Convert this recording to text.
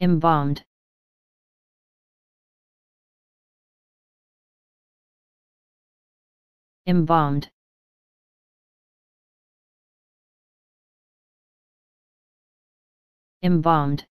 embalmed. Embalmed. Embalmed.